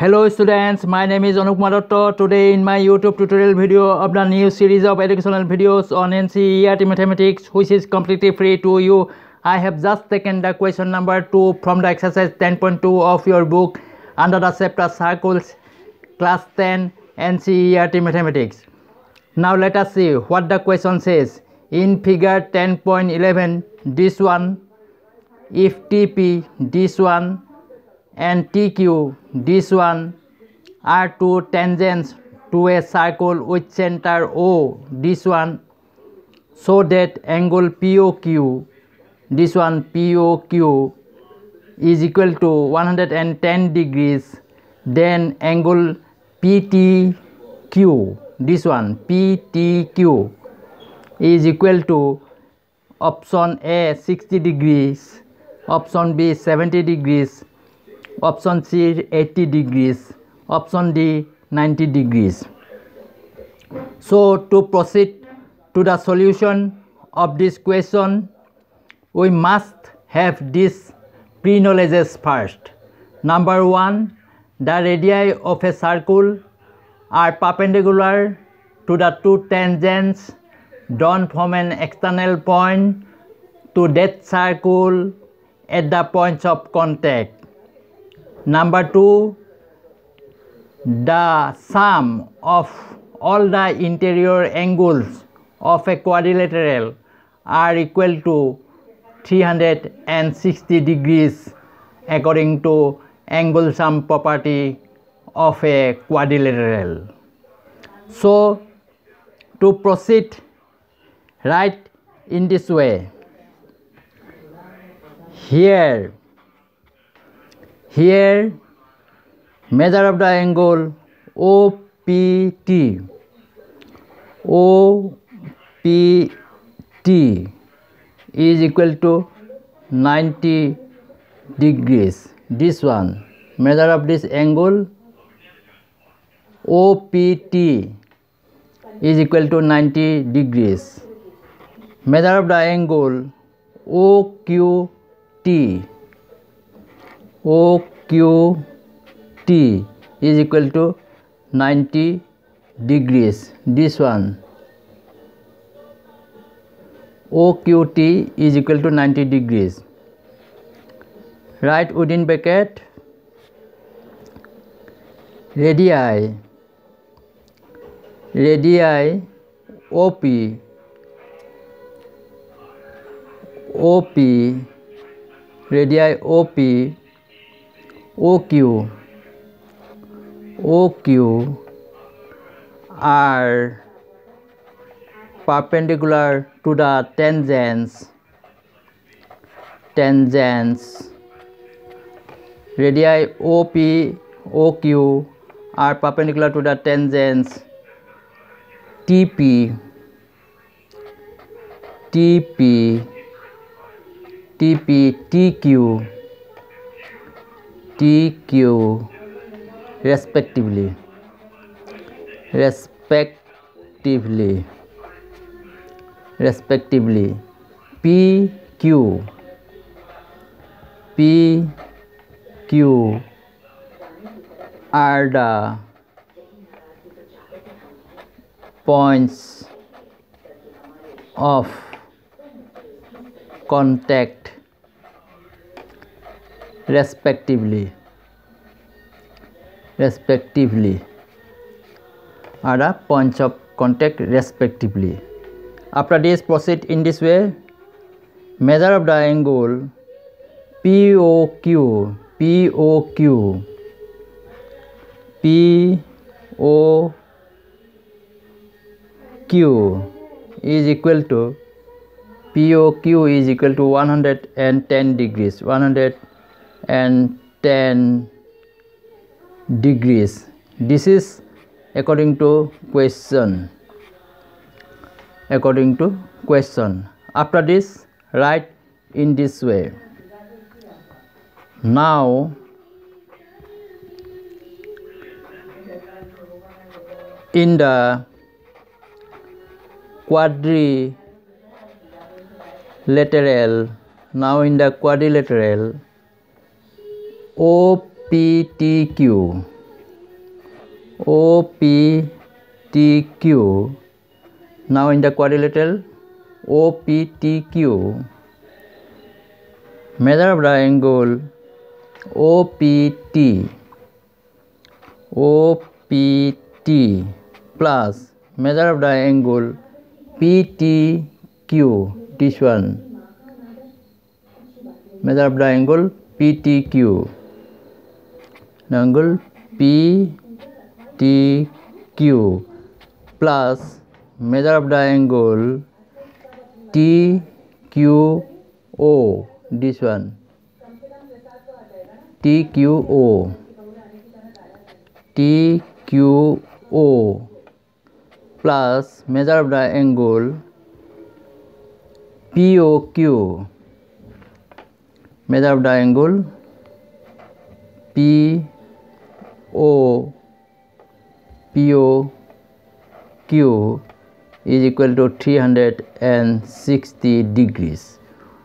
Hello students, my name is Anuk Madotto. Today in my YouTube tutorial video of the new series of educational videos on NCERT Mathematics which is completely free to you. I have just taken the question number 2 from the exercise 10.2 of your book under the chapter circles class 10 NCERT Mathematics. Now let us see what the question says. In figure 10.11 this one if TP this one and TQ. This one are two tangents to a circle with center O. This one so that angle POQ this one POQ is equal to 110 degrees then angle PTQ this one PTQ is equal to option A 60 degrees option B 70 degrees Option C 80 degrees. Option D 90 degrees. So to proceed to the solution of this question, we must have these pre-knowledges first. Number 1, the radii of a circle are perpendicular to the two tangents drawn from an external point to that circle at the points of contact. number two the sum of all the interior angles of a quadrilateral are equal to 360 degrees according to angle sum property of a quadrilateral so to proceed right in this way here Here, measure of the angle OPT. OPT is equal to 90 degrees. This one, measure of this angle OPT is equal to 90 degrees. Measure of the angle OQT. O Q T is equal to 90 degrees this one oqt is equal to 90 degrees right within bracket radii radii op op radii op OQ OQ are perpendicular to the tangents tangents radii O P O Q are perpendicular to the tangents TP TP TP T Q TQ respectively respectively respectively PQ PQ are the points of contact respectively respectively are a punch of contact respectively after this proceed in this way measure of the angle POQ POQ POQ is equal to POQ is equal to 110 degrees 100 and 10 degrees this is according to question according to question after this write in this way now in the quadrilateral now in the quadrilateral O P T Q. O P T Q. OPTQ. Now in the quadrilateral OPTQ. Measure of the angle O P T. O P T plus measure of the angle PTQ. This one. Measure of the angle PTQ. Angle P T Q plus measure of the angle T Q O this one T Q O T Q O plus measure of the angle POQ measure of the angle POQ O, P, O, Q, is equal to 360 degrees.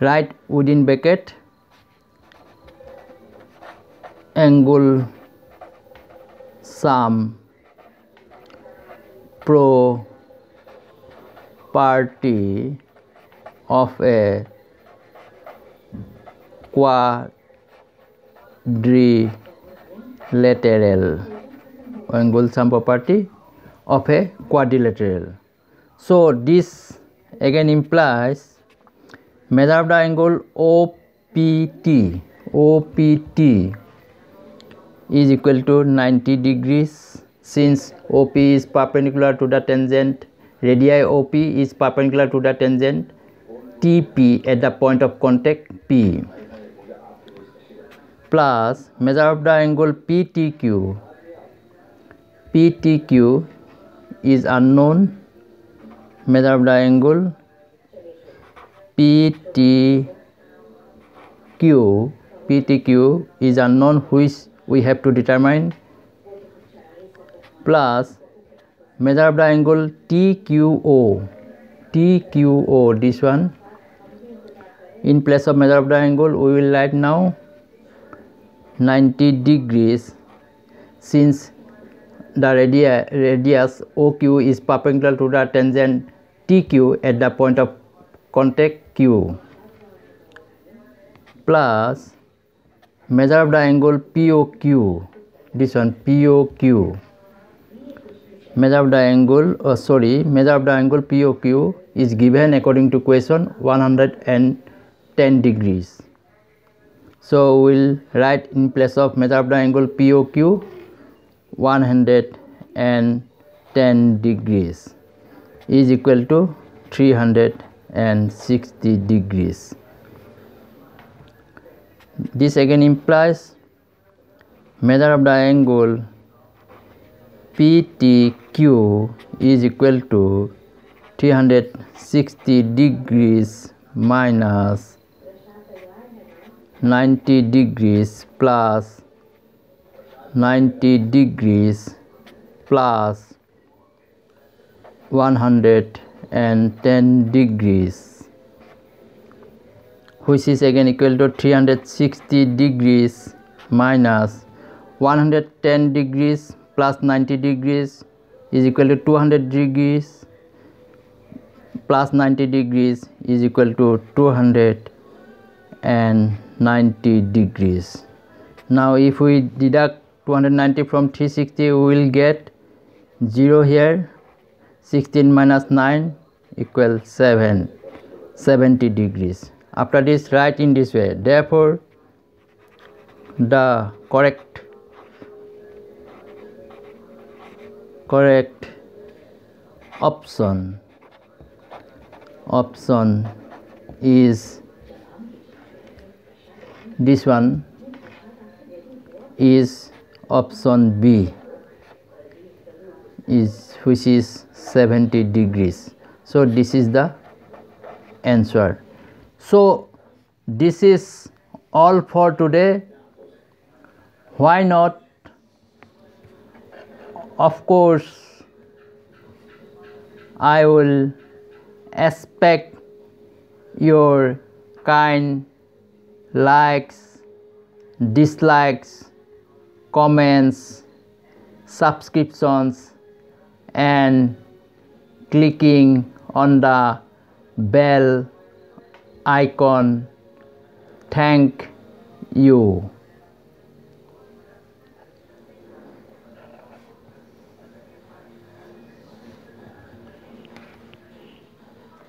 Right within bracket angle sum pro, party of a quadrilateral lateral angle sum property of a quadrilateral. So this again implies measure of the angle OPT OPT is equal to 90 degrees since OP is perpendicular to the tangent radii OP is perpendicular to the tangent TP at the point of contact P. plus measure of the angle PTQ. PTQ is unknown. Measure of the angle PTQ. PTQ is unknown which we have to determine plus measure of the angle TQO. TQO this one in place of measure of the angle we will write now 90 degrees since the radius, radius OQ is perpendicular to the tangent TQ at the point of contact Q plus measure of the angle POQ this one POQ measure of the angle oh, sorry measure of the angle POQ is given according to question 110 degrees so we'll write in place of measure of the angle POQ 110 degrees is equal to 360 degrees this again implies measure of the angle PTQ is equal to 360 degrees minus 90 degrees plus 90 degrees plus 110 degrees which is again equal to 360 degrees minus 110 degrees plus 90 degrees is equal to 200 degrees plus 90 degrees is equal to 200 and 90 degrees now if we deduct 290 from 360 we will get 0 here 16 minus 9 equals 7 70 degrees after this write in this way therefore the correct correct option option is this one is option B is which is 70 degrees so this is the answer so this is all for today why not of course i will expect your kind likes, dislikes, comments, subscriptions, and clicking on the bell icon. Thank you.